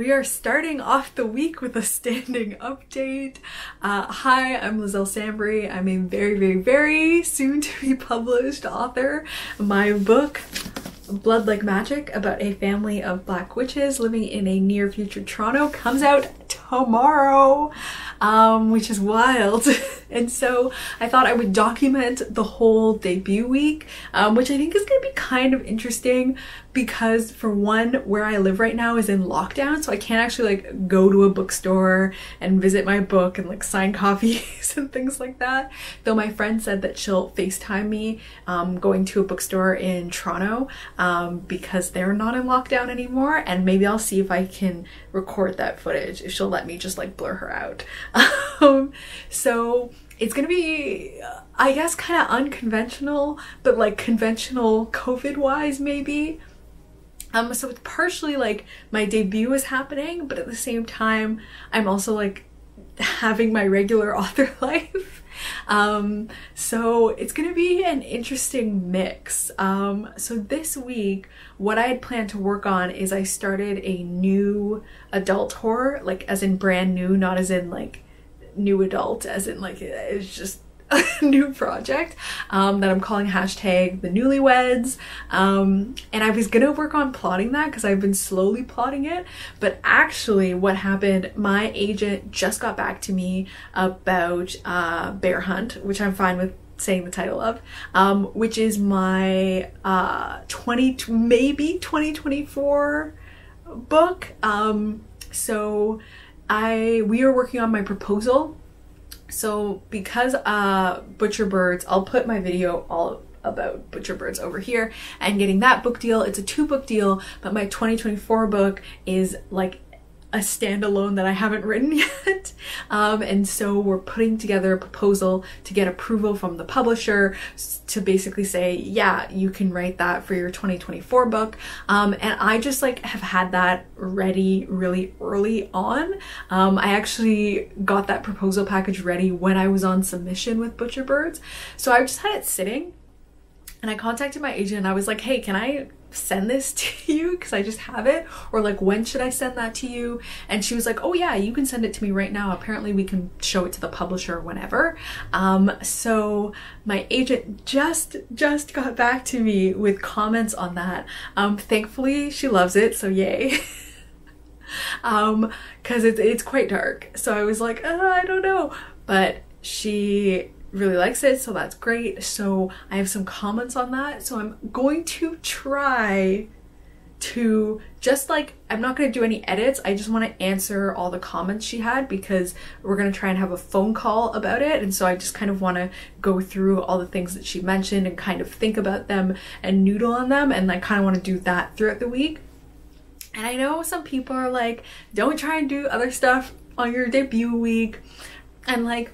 we are starting off the week with a standing update. Uh, hi, I'm Liselle Sambury. I'm a very, very, very soon to be published author. My book, Blood Like Magic, about a family of black witches living in a near future Toronto, comes out tomorrow, um, which is wild. and so I thought I would document the whole debut week, um, which I think is going to be kind of interesting because for one, where I live right now is in lockdown, so I can't actually like go to a bookstore and visit my book and like sign copies and things like that. Though my friend said that she'll FaceTime me um, going to a bookstore in Toronto um, because they're not in lockdown anymore, and maybe I'll see if I can record that footage if she'll let me just like blur her out. um, so it's gonna be, I guess, kind of unconventional, but like conventional COVID wise, maybe. Um, so it's partially like my debut is happening, but at the same time, I'm also like having my regular author life. Um, so it's gonna be an interesting mix. Um, so this week, what I had planned to work on is I started a new adult horror, like as in brand new, not as in like new adult, as in like it's just a new project um, that I'm calling hashtag the newlyweds. Um, and I was gonna work on plotting that because I've been slowly plotting it. But actually, what happened, my agent just got back to me about uh, Bear Hunt, which I'm fine with saying the title of, um, which is my uh, 20, maybe 2024 book. Um, so I we are working on my proposal so because uh, Butcher Birds, I'll put my video all about Butcher Birds over here and getting that book deal. It's a two book deal, but my 2024 book is like a standalone that I haven't written yet. Um, and so we're putting together a proposal to get approval from the publisher to basically say, yeah, you can write that for your 2024 book. Um, and I just like have had that ready really early on. Um, I actually got that proposal package ready when I was on submission with Butcher Birds. So I just had it sitting and I contacted my agent and I was like, hey, can I send this to you? Because I just have it. Or like when should I send that to you? And she was like oh yeah you can send it to me right now. Apparently we can show it to the publisher whenever um so my agent just just got back to me with comments on that. Um thankfully she loves it so yay. Um because it's it's quite dark. So I was like uh, I don't know. But she really likes it, so that's great. So I have some comments on that. So I'm going to try to just like I'm not going to do any edits. I just want to answer all the comments she had because we're going to try and have a phone call about it. And so I just kind of want to go through all the things that she mentioned and kind of think about them and noodle on them and I kind of want to do that throughout the week. And I know some people are like, don't try and do other stuff on your debut week. And like,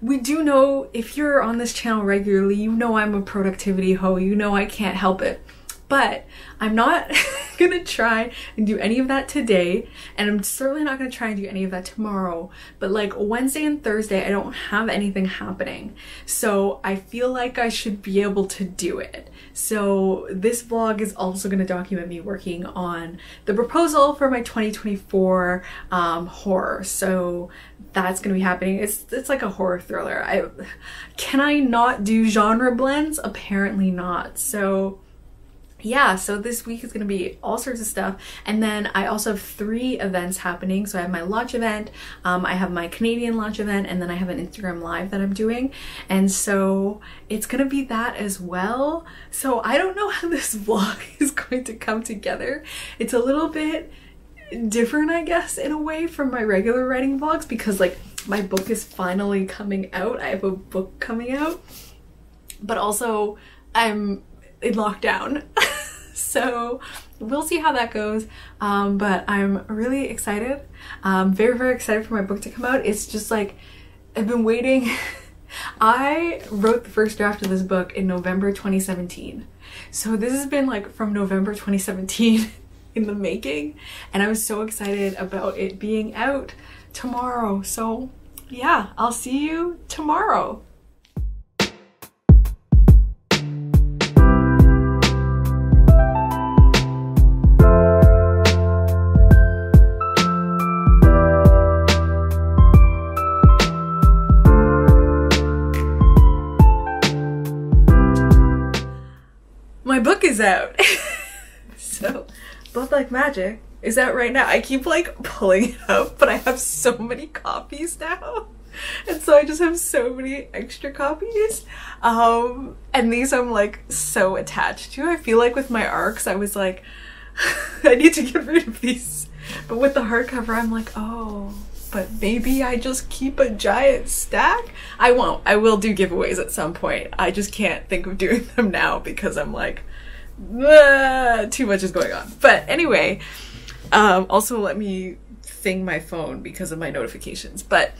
we do know if you're on this channel regularly, you know I'm a productivity hoe, you know I can't help it. But I'm not gonna try and do any of that today, and I'm certainly not gonna try and do any of that tomorrow. But like Wednesday and Thursday, I don't have anything happening. So I feel like I should be able to do it. So this vlog is also gonna document me working on the proposal for my 2024 um, horror. So that's gonna be happening. It's it's like a horror thriller. I can I not do genre blends? Apparently not. So yeah, so this week is going to be all sorts of stuff. And then I also have three events happening. So I have my launch event, um, I have my Canadian launch event, and then I have an Instagram live that I'm doing. And so it's going to be that as well. So I don't know how this vlog is going to come together. It's a little bit different, I guess, in a way from my regular writing vlogs because like my book is finally coming out. I have a book coming out, but also I'm in lockdown. so we'll see how that goes. Um, but I'm really excited. Um, very, very excited for my book to come out. It's just like, I've been waiting. I wrote the first draft of this book in November 2017. So this has been like from November 2017 in the making and I was so excited about it being out tomorrow. So yeah, I'll see you tomorrow. Out. so, Blood Like Magic is out right now. I keep like pulling it up, but I have so many copies now. And so I just have so many extra copies. Um, and these I'm like so attached to. I feel like with my ARCs, I was like, I need to get rid of these. But with the hardcover, I'm like, oh, but maybe I just keep a giant stack. I won't. I will do giveaways at some point. I just can't think of doing them now because I'm like, too much is going on. But anyway, um, also let me thing my phone because of my notifications. But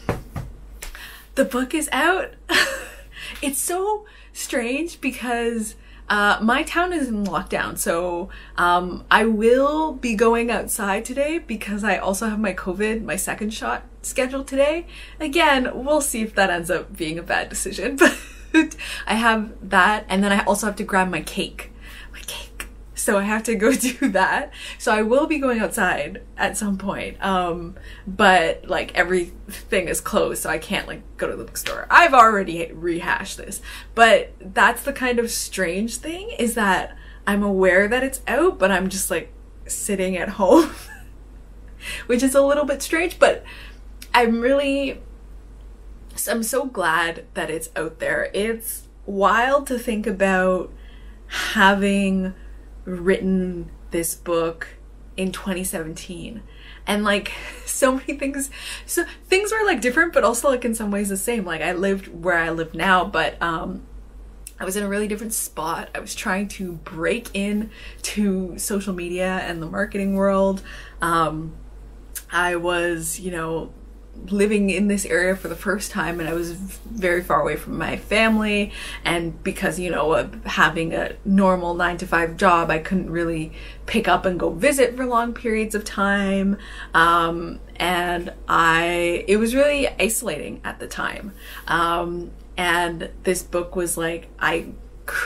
the book is out. it's so strange because uh, my town is in lockdown, so um, I will be going outside today because I also have my COVID, my second shot scheduled today. Again, we'll see if that ends up being a bad decision, but I have that, and then I also have to grab my cake so I have to go do that. So I will be going outside at some point. Um, but like everything is closed, so I can't like go to the bookstore. I've already rehashed this, but that's the kind of strange thing is that I'm aware that it's out, but I'm just like sitting at home, which is a little bit strange, but I'm really, I'm so glad that it's out there. It's wild to think about having written this book in 2017 and like so many things so things were like different but also like in some ways the same like i lived where i live now but um I was in a really different spot. I was trying to break in to social media and the marketing world. Um, I was, you know, living in this area for the first time and I was very far away from my family and because you know having a normal 9 to 5 job I couldn't really pick up and go visit for long periods of time um, and I it was really isolating at the time. Um, and this book was like I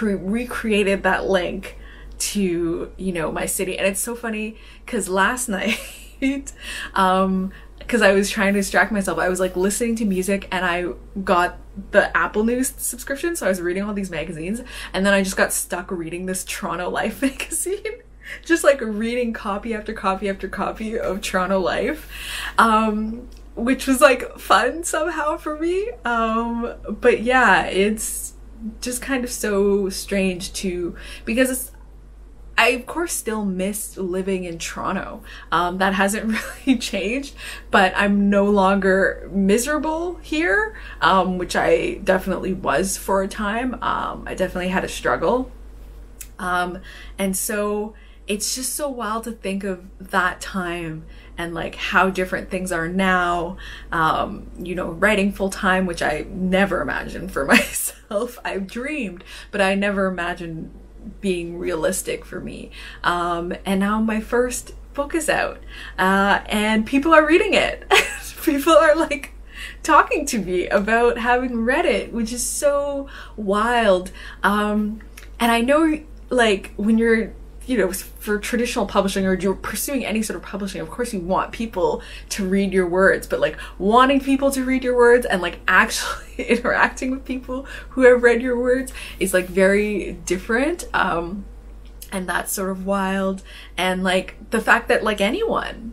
recreated that link to you know my city. And it's so funny because last night um because I was trying to distract myself. I was like listening to music and I got the Apple News subscription, so I was reading all these magazines, and then I just got stuck reading this Toronto Life magazine. just like reading copy after copy after copy of Toronto Life. Um, which was like fun somehow for me. Um, but yeah, it's just kind of so strange to because it's I of course still miss living in Toronto. Um, that hasn't really changed, but I'm no longer miserable here, um, which I definitely was for a time. Um, I definitely had a struggle. Um, and so it's just so wild to think of that time and like how different things are now. Um, you know, writing full time, which I never imagined for myself. I've dreamed, but I never imagined being realistic for me. Um, and now my first book is out, uh, and people are reading it. people are like talking to me about having read it, which is so wild. Um, and I know, like, when you're you know, for traditional publishing or you're pursuing any sort of publishing, of course you want people to read your words, but like wanting people to read your words and like actually interacting with people who have read your words is like very different. Um, and that's sort of wild. And like the fact that like anyone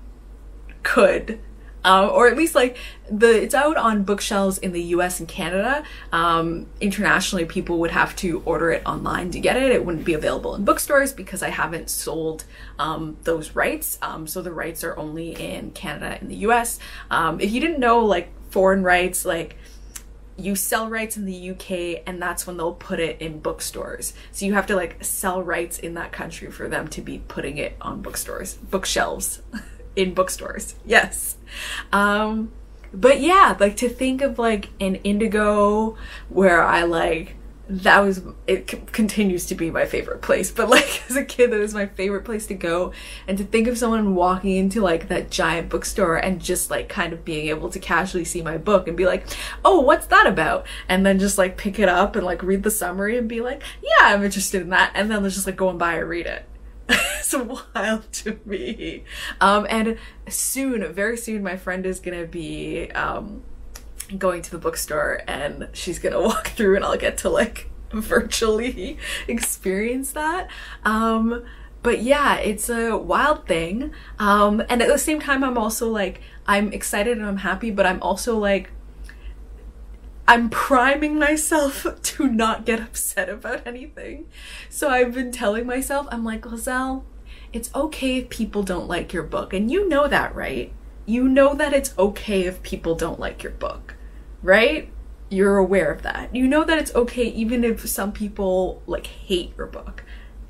could uh, or at least like the it's out on bookshelves in the U.S. and Canada. Um, internationally, people would have to order it online to get it. It wouldn't be available in bookstores because I haven't sold um, those rights. Um, so the rights are only in Canada and the U.S. Um, if you didn't know, like foreign rights, like you sell rights in the UK and that's when they'll put it in bookstores. So you have to like sell rights in that country for them to be putting it on bookstores, bookshelves. in bookstores. Yes. Um, but yeah, like to think of like an indigo where I like that was it c- continues to be my favorite place. But like as a kid that was my favorite place to go. And to think of someone walking into like that giant bookstore and just like kind of being able to casually see my book and be like oh what's that about? And then just like pick it up and like read the summary and be like yeah i'm interested in that. And then just like go and buy and read it it's wild to me. Um, and soon, very soon, my friend is gonna be um, going to the bookstore and she's gonna walk through and I'll get to like virtually experience that. Um, but yeah, it's a wild thing. Um, and at the same time, I'm also like, I'm excited and I'm happy, but I'm also like, I'm priming myself to not get upset about anything. So I've been telling myself, I'm like, Liselle, it's okay if people don't like your book. And you know that, right? You know that it's okay if people don't like your book, right? You're aware of that. You know that it's okay even if some people like hate your book.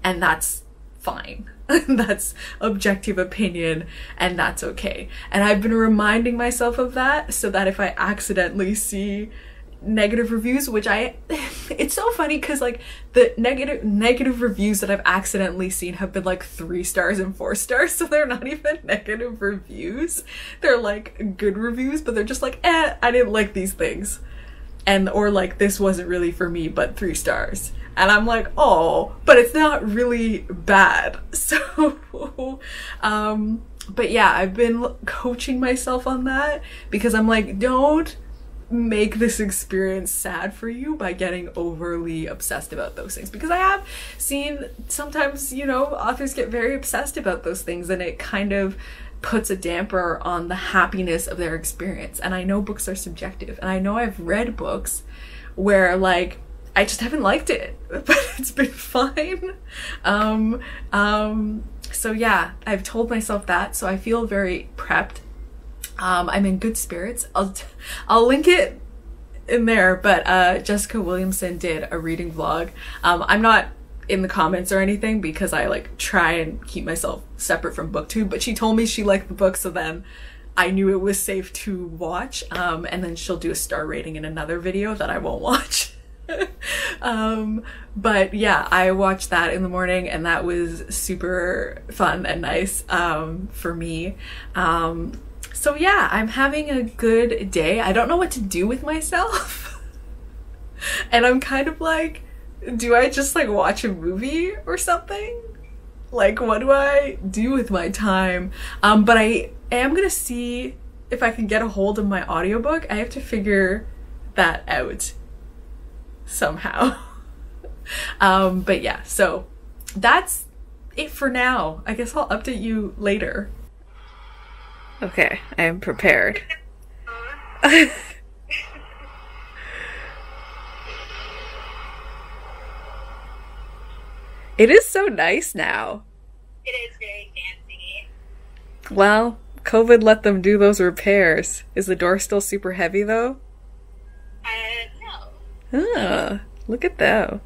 And that's fine. that's objective opinion and that's okay. And I've been reminding myself of that so that if I accidentally see negative reviews which i it's so funny because like the negative negative reviews that i've accidentally seen have been like three stars and four stars so they're not even negative reviews. They're like good reviews but they're just like eh i didn't like these things. And or like this wasn't really for me but three stars. And i'm like oh but it's not really bad. So um but yeah i've been coaching myself on that because i'm like don't make this experience sad for you by getting overly obsessed about those things because I have seen sometimes, you know, authors get very obsessed about those things and it kind of puts a damper on the happiness of their experience. And I know books are subjective and I know I've read books where like I just haven't liked it, but it's been fine. Um um so yeah, I've told myself that so I feel very prepped um, I'm in good spirits. I'll I'll link it in there, but uh, Jessica Williamson did a reading vlog. Um, I'm not in the comments or anything because I like try and keep myself separate from booktube, but she told me she liked the book, so then I knew it was safe to watch. Um, and then she'll do a star rating in another video that I won't watch. um, but yeah, I watched that in the morning and that was super fun and nice um, for me. Um, so yeah, I'm having a good day. I don't know what to do with myself. and I'm kind of like, do I just like watch a movie or something? Like what do I do with my time? Um, but I am gonna see if I can get a hold of my audiobook. I have to figure that out somehow. um, but yeah, so that's it for now. I guess I'll update you later. Okay, I am prepared. it is so nice now. It is very fancy. Well, COVID let them do those repairs. Is the door still super heavy though? Uh, no. Ah, look at that.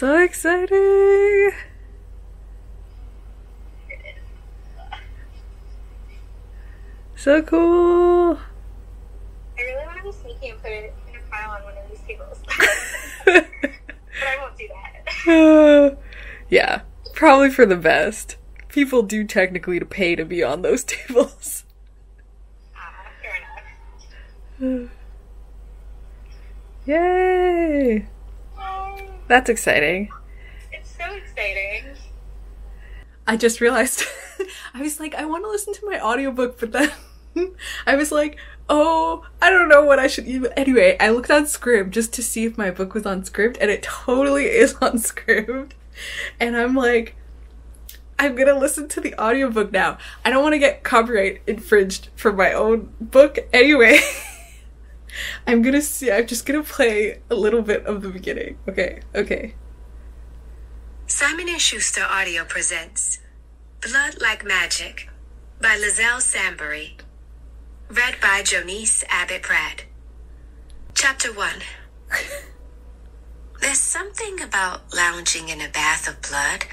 So exciting! So cool! I really want to be sneaky and put it in a pile on one of these tables. but I won't do that. yeah, probably for the best. People do technically to pay to be on those tables. Ah, fair enough. Yay! That's exciting. it's so exciting. I just realized I was like, I want to listen to my audiobook, but then I was like, oh, I don't know what I should even. Anyway, I looked on Scribd just to see if my book was on Scribd, and it totally is on Scribd. And I'm like, I'm gonna listen to the audiobook now. I don't want to get copyright infringed for my own book anyway. I'm gonna see, I'm just gonna play a little bit of the beginning. Okay, okay. Simon & Schuster Audio presents Blood Like Magic by Liselle Sambury. Read by Joniece Abbott Pratt. Chapter 1 There's something about lounging in a bath of blood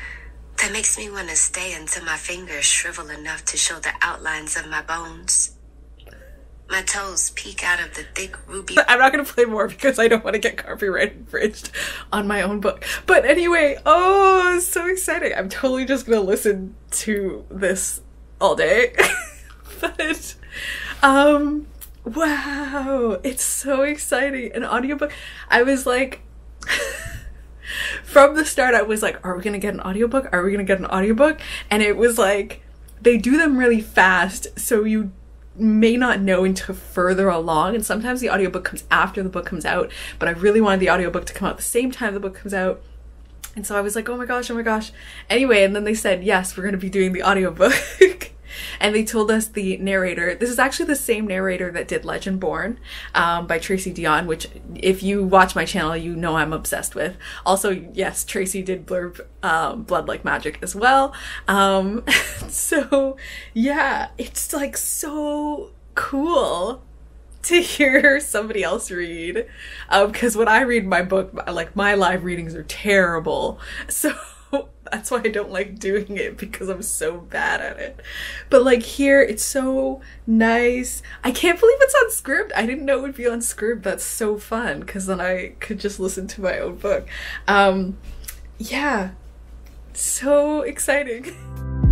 that makes me want to stay until my fingers shrivel enough to show the outlines of my bones. My toes peek out of the thick ruby I'm not gonna play more because I don't want to get copyright infringed on my own book. But anyway, oh, so exciting! I'm totally just gonna listen to this all day. but, um, wow, it's so exciting! An audiobook. I was like, from the start, I was like, are we gonna get an audiobook? Are we gonna get an audiobook? And it was like, they do them really fast, so you may not know until further along and sometimes the audiobook comes after the book comes out but i really wanted the audiobook to come out the same time the book comes out and so i was like oh my gosh oh my gosh. Anyway and then they said yes we're going to be doing the audiobook and they told us the narrator this is actually the same narrator that did Legendborn um, by tracy deonn which if you watch my channel you know i'm obsessed with. Also yes tracy did blurb um, blood like magic as well. Um, so yeah it's like so cool to hear somebody else read. Because when i read my book like my live readings are terrible. So that's why I don't like doing it because I'm so bad at it. But like here, it's so nice. I can't believe it's on Scribd. I didn't know it would be on Scribd. That's so fun because then I could just listen to my own book. Um, yeah, so exciting.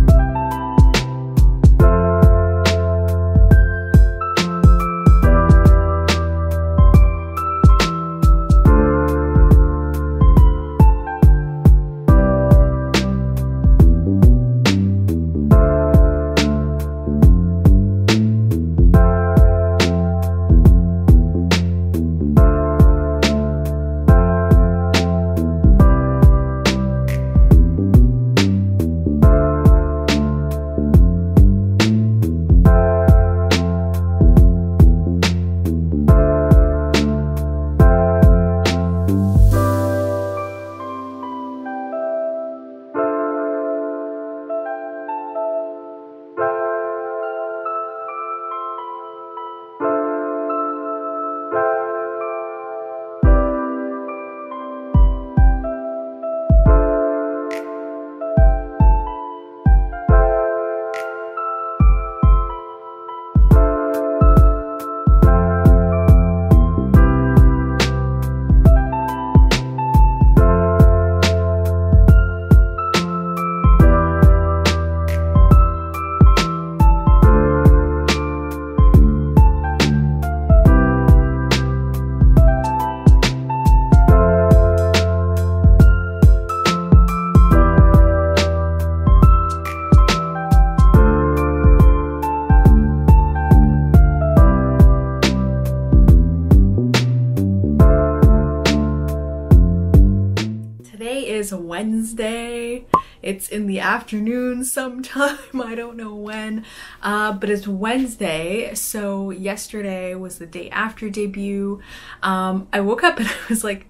Wednesday. It's in the afternoon sometime. I don't know when. Uh, but it's Wednesday. So yesterday was the day after debut. Um, I woke up and I was like,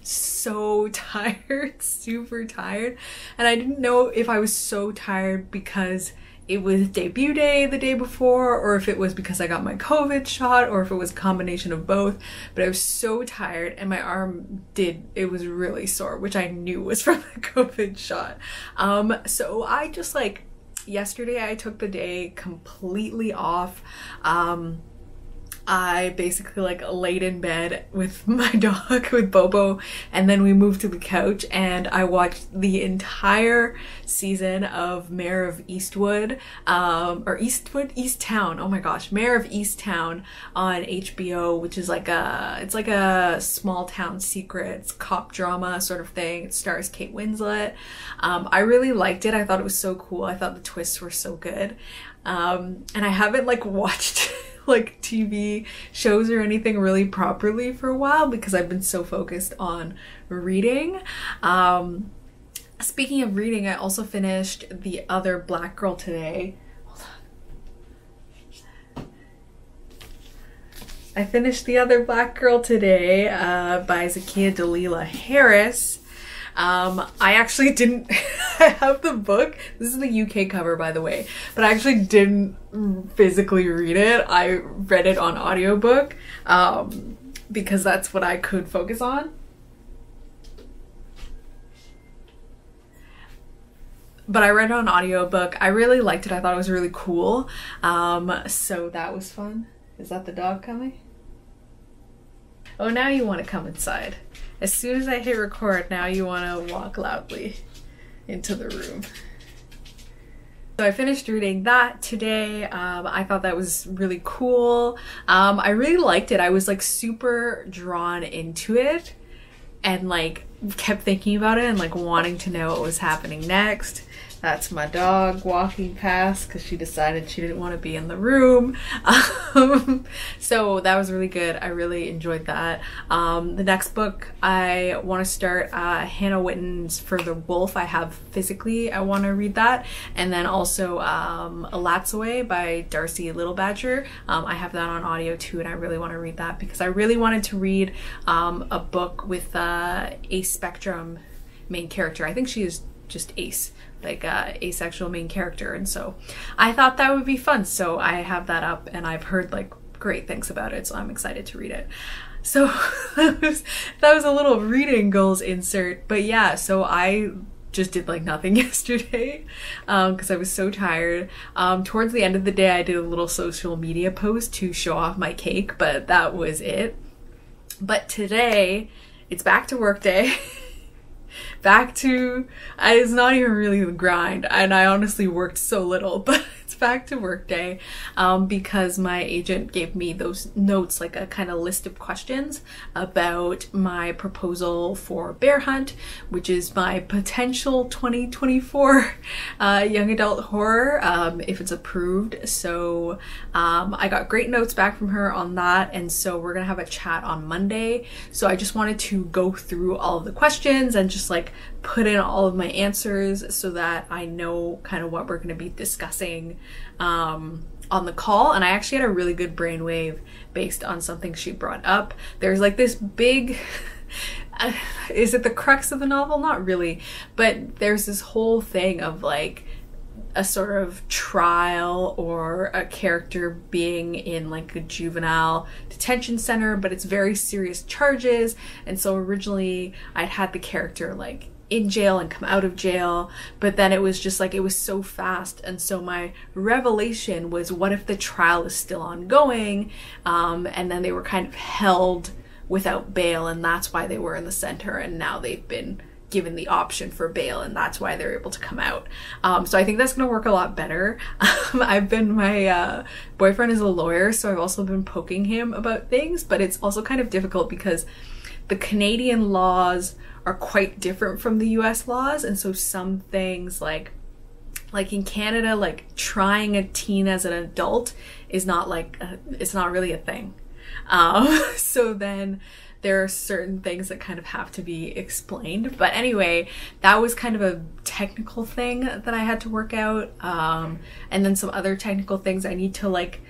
so tired, super tired. And I didn't know if I was so tired because it was debut day the day before or if it was because I got my COVID shot or if it was a combination of both. But I was so tired and my arm did, it was really sore, which I knew was from the COVID shot. Um, so I just like, yesterday I took the day completely off. Um, I basically like laid in bed with my dog with Bobo and then we moved to the couch and I watched the entire season of Mayor of Eastwood um, or Eastwood? East Town. oh my gosh. Mare of Easttown on HBO which is like a it's like a small town secrets cop drama sort of thing. It stars Kate Winslet. Um, I really liked it. I thought it was so cool. I thought the twists were so good. Um, and I haven't like watched like TV shows or anything really properly for a while because I've been so focused on reading. Um, speaking of reading, I also finished The Other Black Girl today. I finished The Other Black Girl today uh, by Zakiya Dalila Harris. Um, I actually didn't have the book. This is the UK cover, by the way, but I actually didn't physically read it. I read it on audiobook um, because that's what I could focus on. but I read it on audiobook. I really liked it. I thought it was really cool. Um, so that was fun. Is that the dog coming? Oh, now you want to come inside. As soon as I hit record, now you want to walk loudly into the room. So I finished reading that today. Um, I thought that was really cool. Um, I really liked it. I was like super drawn into it and like kept thinking about it and like wanting to know what was happening next. That's my dog walking past because she decided she didn't want to be in the room. Um, so that was really good. I really enjoyed that. Um, the next book I want to start uh, Hannah Whitten's For the Wolf. I have physically, I want to read that. And then also um, Elatsoe by Darcie Little Badger. Um, I have that on audio too, and I really want to read that because I really wanted to read um, a book with uh, a spectrum main character. I think she is just ace like uh, asexual main character and so i thought that would be fun so i have that up and i've heard like great things about it so i'm excited to read it so that was that was a little reading goals insert but yeah so i just did like nothing yesterday because um, I was so tired. Um, towards the end of the day, I did a little social media post to show off my cake, but that was it. But today, it's back to work day. back to it's not even really the grind and i honestly worked so little but it's back to work day um, because my agent gave me those notes like a kind of list of questions about my proposal for bear hunt which is my potential 2024 uh, young adult horror um, if it's approved. So um, i got great notes back from her on that and so we're gonna have a chat on monday. So i just wanted to go through all of the questions and just like put in all of my answers so that I know kind of what we're going to be discussing um, on the call. And I actually had a really good brainwave based on something she brought up. There's like this big. is it the crux of the novel? Not really. But there's this whole thing of like a sort of trial or a character being in like a juvenile detention center, but it's very serious charges. And so originally I'd had the character like in jail and come out of jail but then it was just like it was so fast and so my revelation was what if the trial is still ongoing um, and then they were kind of held without bail and that's why they were in the center and now they've been given the option for bail and that's why they're able to come out um, so i think that's going to work a lot better um, i've been my uh, boyfriend is a lawyer so i've also been poking him about things but it's also kind of difficult because the canadian laws are quite different from the US laws and so some things like like in Canada like trying a teen as an adult is not like a, it's not really a thing. Um, so then there are certain things that kind of have to be explained. But anyway, that was kind of a technical thing that I had to work out. Um, and then some other technical things I need to like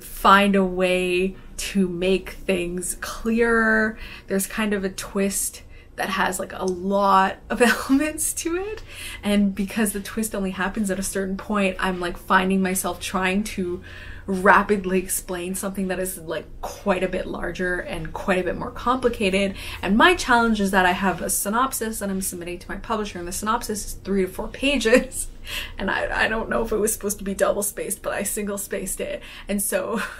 find a way to make things clearer. There's kind of a twist that has like a lot of elements to it and because the twist only happens at a certain point i'm like finding myself trying to rapidly explain something that is like quite a bit larger and quite a bit more complicated and my challenge is that i have a synopsis and i'm submitting to my publisher and the synopsis is three to four pages and i, I don't know if it was supposed to be double spaced but i single spaced it and so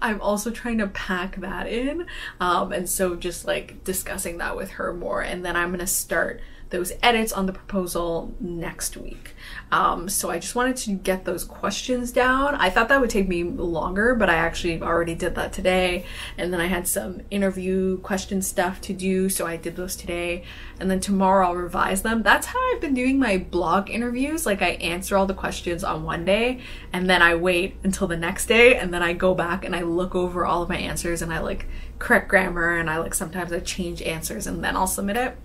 I'm also trying to pack that in. Um, and so just like discussing that with her more. And then I'm going to start those edits on the proposal next week. Um, so I just wanted to get those questions down. I thought that would take me longer, but I actually already did that today. And then I had some interview question stuff to do, so I did those today. And then tomorrow I'll revise them. That's how I've been doing my blog interviews. Like I answer all the questions on one day, and then I wait until the next day, and then I go back and I look over all of my answers and I like correct grammar and I like sometimes I change answers and then I'll submit it.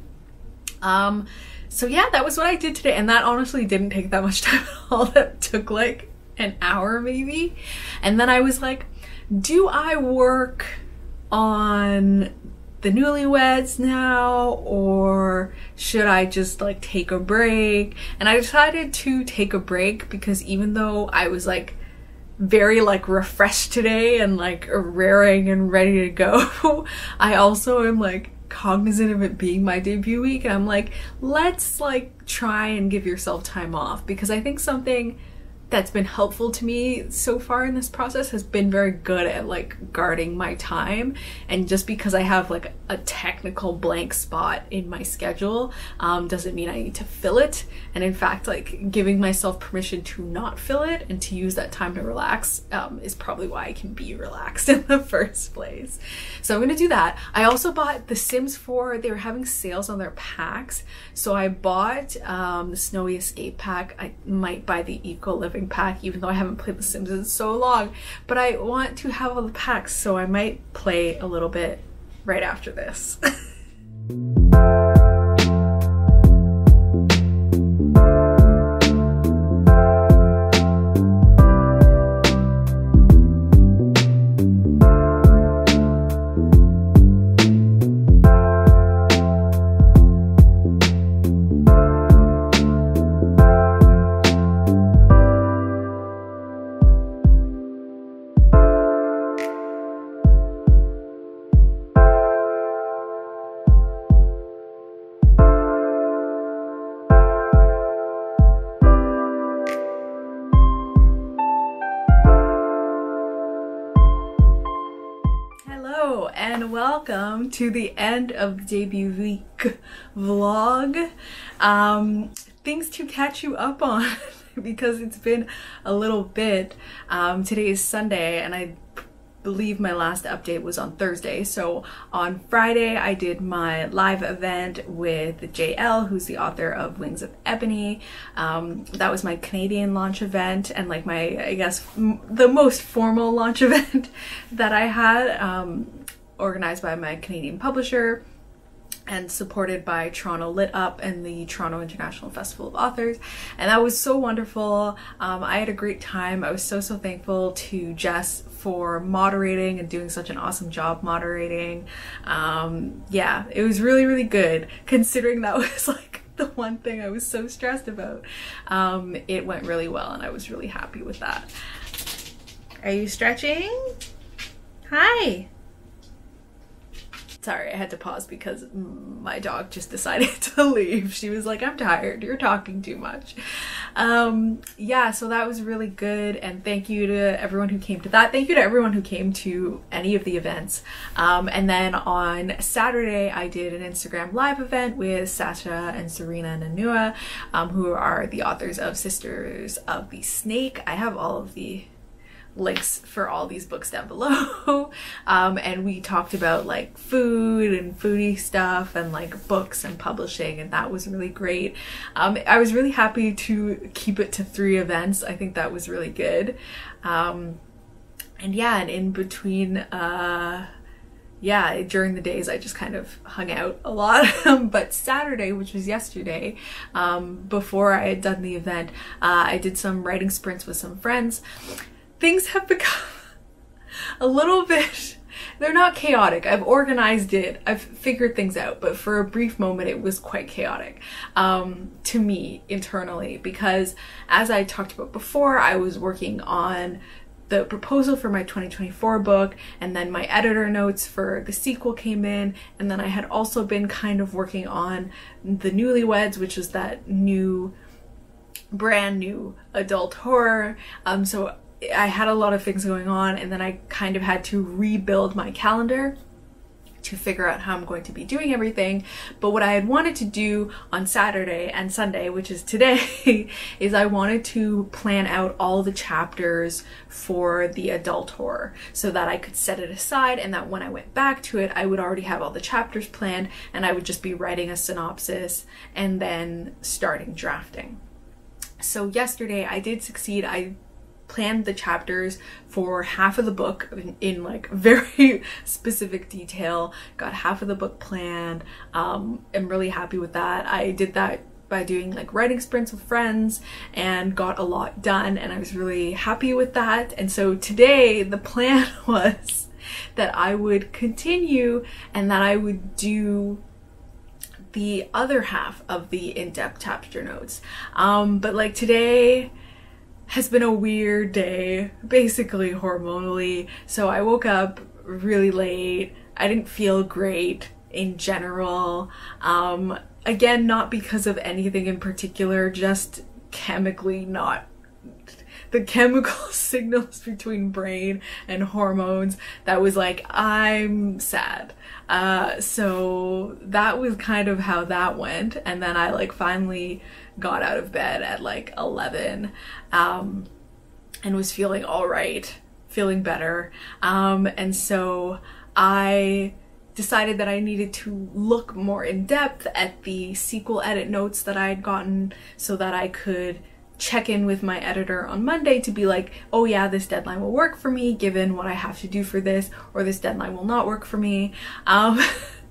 Um, so yeah, that was what I did today, and that honestly didn't take that much time at all. That took like an hour maybe. And then I was like, do I work on the newlyweds now or should I just like take a break? And I decided to take a break because even though I was like very like refreshed today and like raring and ready to go, I also am like cognizant of it being my debut week and I'm like, let's like try and give yourself time off because I think something that's been helpful to me so far in this process has been very good at like guarding my time. And just because i have like a technical blank spot in my schedule um, doesn't mean i need to fill it. And in fact like giving myself permission to not fill it and to use that time to relax um, is probably why i can be relaxed in the first place. So i'm gonna do that. I also bought the sims 4 they were having sales on their packs. So i bought um, the snowy escape pack. I might buy the eco living pack, even though I haven't played The Sims in so long. But I want to have all the packs, so I might play a little bit right after this. and welcome to the end of debut week vlog. Um, things to catch you up on because it's been a little bit. Um, today is Sunday and I believe my last update was on Thursday. So on Friday, I did my live event with J. Elle, who's the author of Wings of Ebony. Um, that was my Canadian launch event and like my, I guess, the most formal launch event that I had, um, organized by my Canadian publisher and supported by Toronto Lit Up and the Toronto International Festival of Authors. And that was so wonderful. Um, I had a great time. I was so, so thankful to Jess for moderating and doing such an awesome job moderating. Um, yeah, it was really, really good considering that was like the one thing I was so stressed about. Um, it went really well and I was really happy with that. Are you stretching? Hi. Sorry, I had to pause because my dog just decided to leave. She was like, I'm tired, you're talking too much. Um, yeah, so that was really good, and thank you to everyone who came to that. Thank you to everyone who came to any of the events. Um, and then on Saturday, I did an Instagram live event with Sasha and Sarena Nanua, um, who are the authors of Sisters of the Snake. I have all of the links for all these books down below. um, and we talked about like food and foodie stuff and like books and publishing, and that was really great. Um, I was really happy to keep it to three events. I think that was really good. Um, and yeah, and in between, uh, yeah, during the days I just kind of hung out a lot. but Saturday, which was yesterday, um, before I had done the event, uh, I did some writing sprints with some friends things have become a little bit they're not chaotic. I've organized it. I've figured things out, but for a brief moment, it was quite chaotic um, to me internally because, as I talked about before, I was working on the proposal for my 2024 book, and then my editor notes for the sequel came in, and then I had also been kind of working on the Newlyweds, which is that new, brand new adult horror. Um, so I had a lot of things going on, and then I kind of had to rebuild my calendar to figure out how I'm going to be doing everything. But what I had wanted to do on Saturday and Sunday, which is today, is I wanted to plan out all the chapters for the adult horror so that I could set it aside and that when I went back to it, I would already have all the chapters planned and I would just be writing a synopsis and then starting drafting. So yesterday I did succeed. I planned the chapters for half of the book in, in like very specific detail got half of the book planned um i'm really happy with that. I did that by doing like writing sprints with friends and got a lot done and i was really happy with that. And so today the plan was that i would continue and that i would do the other half of the in-depth chapter notes. Um but like today has been a weird day, basically hormonally. So I woke up really late. I didn't feel great in general. Um, again, not because of anything in particular, just chemically not the chemical signals between brain and hormones that was like, I'm sad. Uh, so that was kind of how that went. And then I like finally got out of bed at like 11 um, and was feeling all right, feeling better. Um, and so I decided that I needed to look more in depth at the sequel edit notes that I had gotten so that I could check in with my editor on Monday to be like, oh yeah, this deadline will work for me given what I have to do for this, or this deadline will not work for me. Um,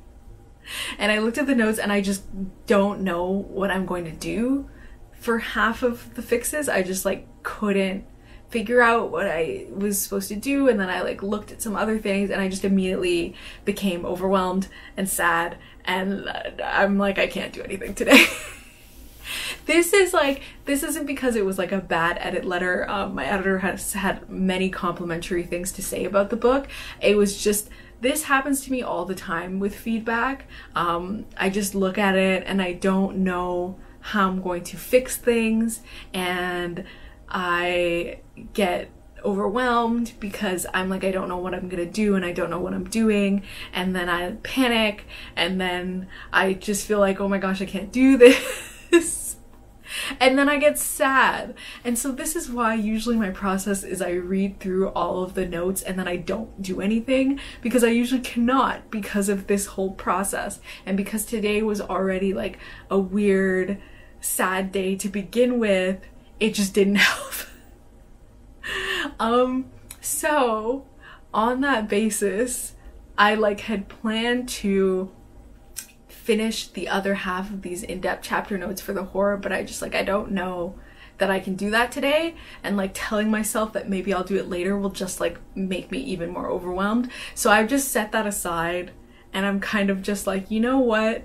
and I looked at the notes and I just don't know what I'm going to do for half of the fixes. I just like couldn't figure out what I was supposed to do and then I like looked at some other things and I just immediately became overwhelmed and sad and I'm like I can't do anything today. this is like this isn't because it was like a bad edit letter. Um, my editor has had many complimentary things to say about the book. It was just this happens to me all the time with feedback. Um, I just look at it and I don't know how I'm going to fix things and I get overwhelmed because I'm like, I don't know what I'm gonna do and I don't know what I'm doing. And then I panic and then I just feel like, oh my gosh, I can't do this. And then I get sad. And so this is why usually my process is I read through all of the notes and then I don't do anything because I usually cannot because of this whole process. And because today was already like a weird, sad day to begin with, it just didn't help. um, so on that basis, I like had planned to finish the other half of these in-depth chapter notes for the horror, but I just like I don't know that I can do that today and like telling myself that maybe I'll do it later will just like make me even more overwhelmed. So I've just set that aside and I'm kind of just like, you know what?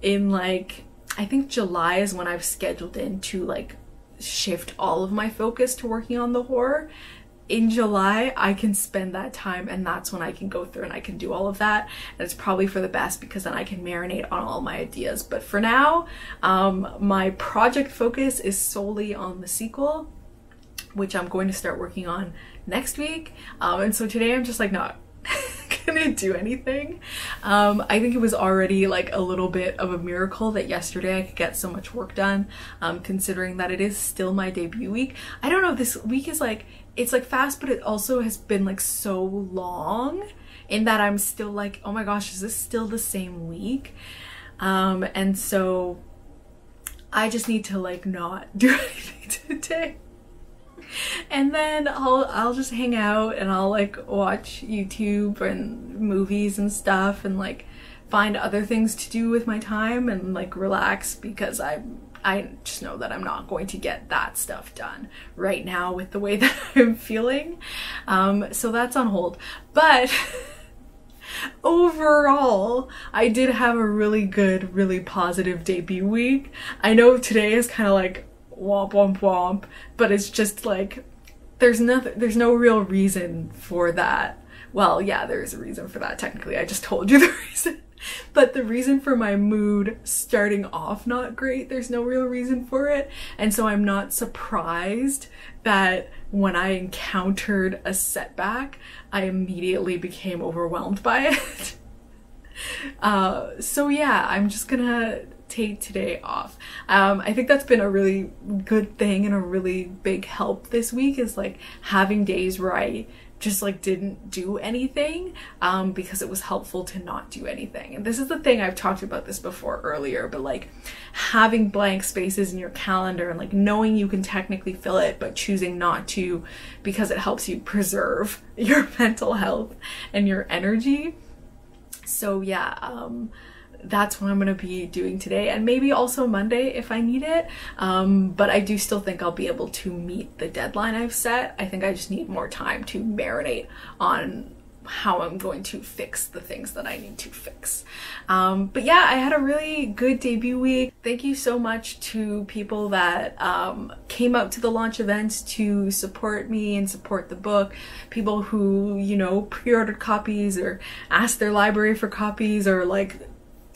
In like I think July is when I've scheduled in to like shift all of my focus to working on the horror in July, I can spend that time and that's when I can go through and I can do all of that. And it's probably for the best because then I can marinate on all my ideas. But for now, um, my project focus is solely on the sequel, which I'm going to start working on next week. Um, and so today I'm just like not gonna do anything. Um, I think it was already like a little bit of a miracle that yesterday I could get so much work done, um, considering that it is still my debut week. I don't know, this week is like, it's like fast, but it also has been like so long in that I'm still like, oh my gosh, is this still the same week? Um, and so I just need to like not do anything today and then I'll I'll just hang out and I'll like watch YouTube and movies and stuff and like find other things to do with my time and like relax because I I just know that I'm not going to get that stuff done right now with the way that I'm feeling. Um, so that's on hold. But overall, I did have a really good, really positive debut week. I know today is kind of like womp womp womp, but it's just like there's nothing there's no real reason for that. Well, yeah, there is a reason for that technically. I just told you the reason. But the reason for my mood starting off not great, there's no real reason for it. And so I'm not surprised that when I encountered a setback, I immediately became overwhelmed by it. Uh, so yeah, I'm just gonna take today off. Um, I think that's been a really good thing and a really big help this week is like having days where I just like didn't do anything um, because it was helpful to not do anything. And this is the thing I've talked about this before earlier, but like having blank spaces in your calendar and like knowing you can technically fill it but choosing not to because it helps you preserve your mental health and your energy. So yeah, um, that's what I'm going to be doing today and maybe also Monday if I need it. Um, but I do still think I'll be able to meet the deadline I've set. I think I just need more time to marinate on how I'm going to fix the things that I need to fix. Um, but yeah, I had a really good debut week. Thank you so much to people that um, came out to the launch events to support me and support the book. People who, you know, pre-ordered copies or asked their library for copies or like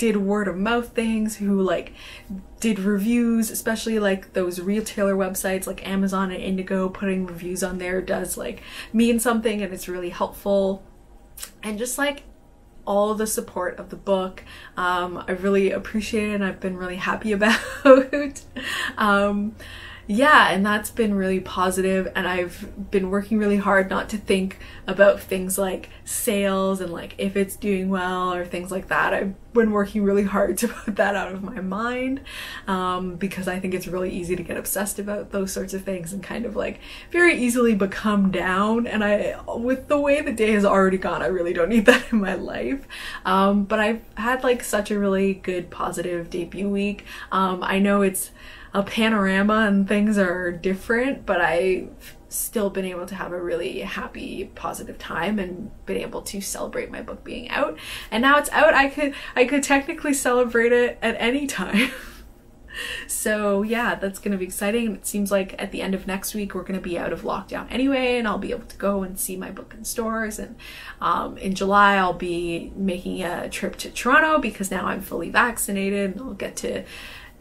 did word of mouth things, who like did reviews, especially like those retailer websites like Amazon and Indigo putting reviews on there does like mean something and it's really helpful. And just like all the support of the book. Um, I really appreciate it and I've been really happy about. um, yeah, and that's been really positive and I've been working really hard not to think about things like sales and like if it's doing well or things like that. I've been working really hard to put that out of my mind um, because I think it's really easy to get obsessed about those sorts of things and kind of like very easily become down. And I, with the way the day has already gone, I really don't need that in my life. Um, but I've had like such a really good positive debut week. Um, I know it's a panorama and things are different, but I've still been able to have a really happy, positive time and been able to celebrate my book being out. And now it's out, I could I could technically celebrate it at any time. so yeah, that's gonna be exciting. It seems like at the end of next week we're gonna be out of lockdown anyway, and I'll be able to go and see my book in stores. And um, in July I'll be making a trip to Toronto because now I'm fully vaccinated, and I'll get to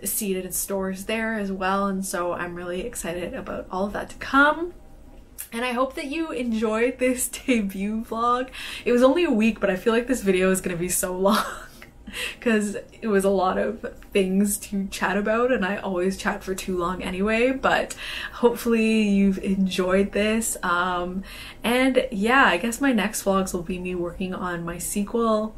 seated in stores there as well. And so I'm really excited about all of that to come. And I hope that you enjoyed this debut vlog. It was only a week, but I feel like this video is to be so long because it was a lot of things to chat about and I always chat for too long anyway but hopefully you've enjoyed this um, and yeah I guess my next vlogs will be me working on my sequel.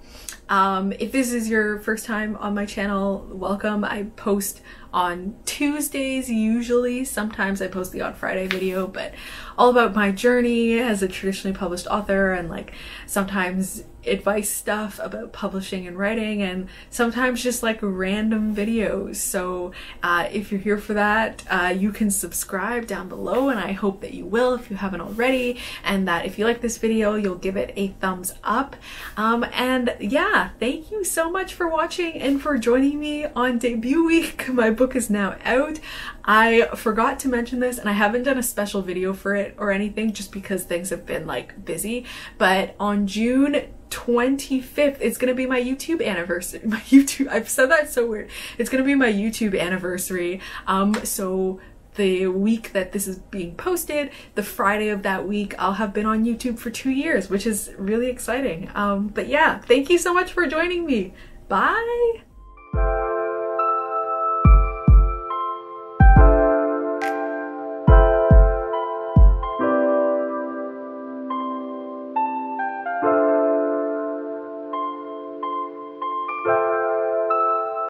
Um, if this is your first time on my channel welcome. I post on Tuesdays usually. Sometimes I post the on Friday video, but all about my journey as a traditionally published author and like sometimes advice stuff about publishing and writing and sometimes just like random videos. So uh, if you're here for that, uh, you can subscribe down below and I hope that you will if you haven't already and that if you like this video, you'll give it a thumbs up. Um, and yeah, thank you so much for watching and for joining me on debut week. My book is now out. I forgot to mention this and I haven't done a special video for it or anything just because things have been like busy, but on June 25th it's gonna be my youtube anniversary. My youtube i've said that so weird. It's gonna be my youtube anniversary. Um so the week that this is being posted the friday of that week i'll have been on youtube for two years which is really exciting. Um but yeah thank you so much for joining me. Bye